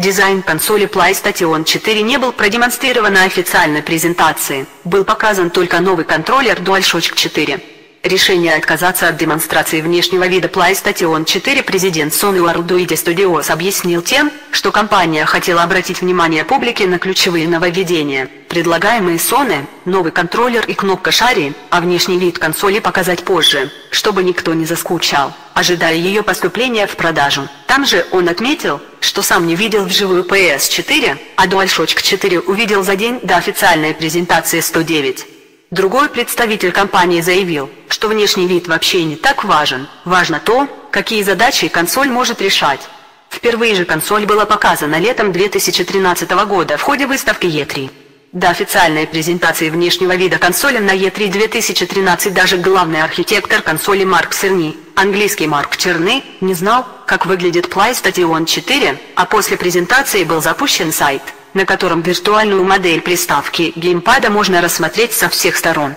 Дизайн консоли PlayStation 4 не был продемонстрирован на официальной презентации, был показан только новый контроллер DualShock 4. Решение отказаться от демонстрации внешнего вида PlayStation 4 президент Sony Worldwide Studios объяснил тем, что компания хотела обратить внимание публики на ключевые нововведения, предлагаемые Sony, новый контроллер и кнопка Шари, а внешний вид консоли показать позже, чтобы никто не заскучал, ожидая ее поступления в продажу. Там же он отметил, что сам не видел вживую PS4, а DualShock 4 увидел за день до официальной презентации 109. Другой представитель компании заявил, что внешний вид вообще не так важен, важно то, какие задачи консоль может решать. Впервые же консоль была показана летом 2013 года в ходе выставки E3. До официальной презентации внешнего вида консоли на E3 2013 даже главный архитектор консоли Марк Серни, английский Марк Черны, не знал, как выглядит PlayStation 4, а после презентации был запущен сайт – на котором виртуальную модель приставки геймпада можно рассмотреть со всех сторон.